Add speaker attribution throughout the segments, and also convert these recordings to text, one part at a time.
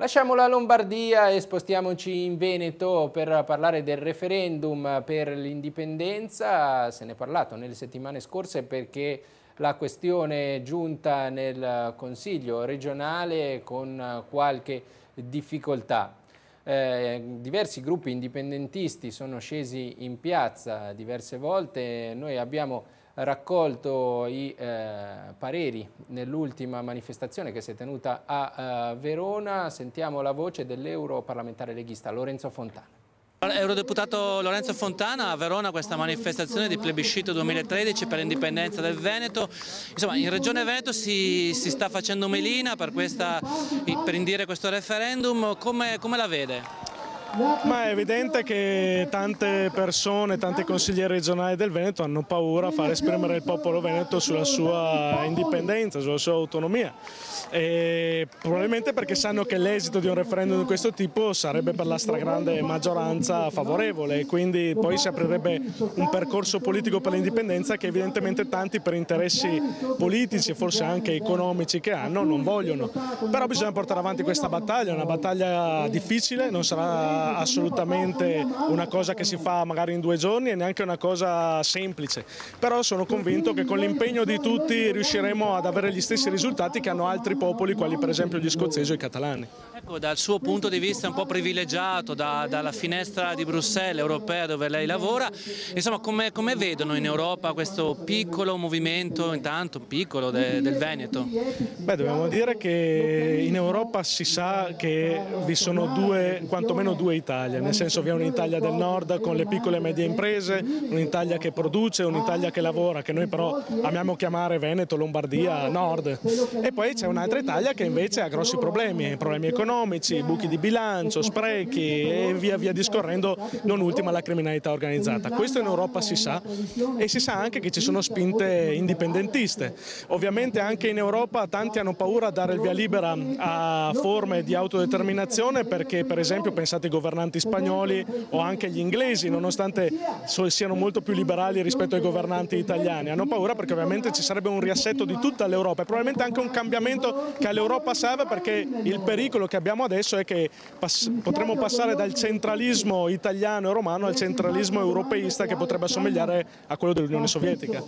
Speaker 1: Lasciamo la Lombardia e spostiamoci in Veneto per parlare del referendum per l'indipendenza. Se ne è parlato nelle settimane scorse perché la questione è giunta nel Consiglio regionale con qualche difficoltà. Eh, diversi gruppi indipendentisti sono scesi in piazza diverse volte, noi abbiamo raccolto i eh, pareri nell'ultima manifestazione che si è tenuta a uh, Verona. Sentiamo la voce dell'europarlamentare leghista Lorenzo Fontana.
Speaker 2: Eurodeputato Lorenzo Fontana a Verona questa manifestazione di plebiscito 2013 per l'indipendenza del Veneto. Insomma, in Regione Veneto si, si sta facendo melina per, questa, per indire questo referendum, come, come la vede?
Speaker 3: Ma è evidente che tante persone, tanti consiglieri regionali del Veneto hanno paura a far esprimere il popolo veneto sulla sua indipendenza, sulla sua autonomia. E probabilmente perché sanno che l'esito di un referendum di questo tipo sarebbe per la stragrande maggioranza favorevole e quindi poi si aprirebbe un percorso politico per l'indipendenza che evidentemente tanti per interessi politici e forse anche economici che hanno non vogliono. Però bisogna portare avanti questa battaglia, è una battaglia difficile, non sarà assolutamente una cosa che si fa magari in due giorni e neanche una cosa semplice, però sono convinto che con l'impegno di tutti riusciremo ad avere gli stessi risultati che hanno altri popoli, quali per esempio gli scozzesi o i catalani.
Speaker 2: Ecco, dal suo punto di vista un po' privilegiato, da, dalla finestra di Bruxelles europea dove lei lavora, insomma come, come vedono in Europa questo piccolo movimento, intanto piccolo, de, del Veneto?
Speaker 3: Beh, dobbiamo dire che in Europa si sa che vi sono due, quantomeno due Italie, nel senso vi è un'Italia del nord con le piccole e medie imprese, un'Italia che produce, un'Italia che lavora, che noi però amiamo chiamare Veneto, Lombardia, nord, e poi c'è un'altra Italia che invece ha grossi problemi, problemi economici, buchi di bilancio, sprechi e via via discorrendo, non ultima la criminalità organizzata. Questo in Europa si sa e si sa anche che ci sono spinte indipendentiste. Ovviamente anche in Europa tanti hanno paura a dare il via libera a forme di autodeterminazione perché per esempio pensate ai governanti spagnoli o anche gli inglesi, nonostante siano molto più liberali rispetto ai governanti italiani, hanno paura perché ovviamente ci sarebbe un riassetto di tutta l'Europa e probabilmente anche un cambiamento che all'Europa serve perché il pericolo che abbiamo adesso è che pass potremmo passare dal centralismo italiano e romano al centralismo europeista che potrebbe assomigliare a quello dell'Unione Sovietica.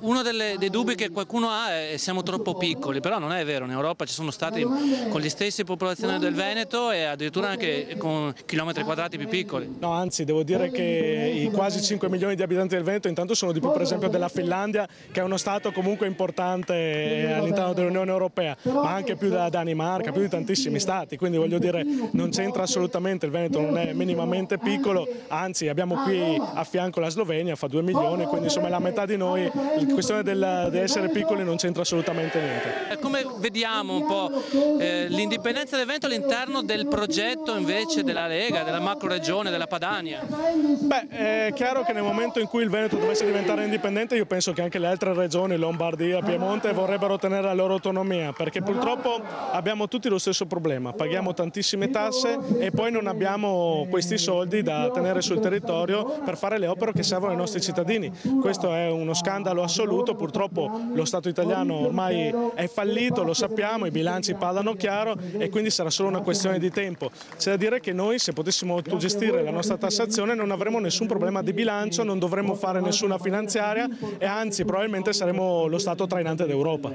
Speaker 2: Uno delle, dei dubbi che qualcuno ha è che siamo troppo piccoli, però non è vero, in Europa ci sono stati con le stesse popolazioni del Veneto e addirittura anche con chilometri quadrati più piccoli.
Speaker 3: No, anzi, devo dire che i quasi 5 milioni di abitanti del Veneto intanto sono di più per esempio della Finlandia, che è uno Stato comunque importante all'interno dell'Unione Europea, ma anche più della Danimarca, più di tantissimi Stati, quindi voglio dire non c'entra assolutamente, il Veneto non è minimamente piccolo, anzi abbiamo qui a fianco la Slovenia, fa 2 milioni, quindi insomma è la metà di noi la questione di essere piccoli non c'entra assolutamente niente.
Speaker 2: Come vediamo un po' eh, l'indipendenza del Veneto all'interno del progetto invece della Lega, della macro regione, della Padania?
Speaker 3: Beh, è chiaro che nel momento in cui il Veneto dovesse diventare indipendente io penso che anche le altre regioni, Lombardia, Piemonte, vorrebbero ottenere la loro autonomia perché purtroppo abbiamo tutti lo stesso problema, paghiamo tantissime tasse e poi non abbiamo questi soldi da tenere sul territorio per fare le opere che servono ai nostri cittadini. Questo è uno scandalo scandalo assoluto, purtroppo lo Stato italiano ormai è fallito, lo sappiamo, i bilanci parlano chiaro e quindi sarà solo una questione di tempo. C'è da dire che noi se potessimo autogestire la nostra tassazione non avremmo nessun problema di bilancio, non dovremmo fare nessuna finanziaria e anzi probabilmente saremmo lo Stato trainante d'Europa.